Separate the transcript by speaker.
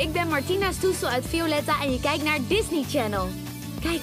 Speaker 1: ik ben Martina Stoesel uit Violetta en je kijkt naar Disney Channel. Kijk,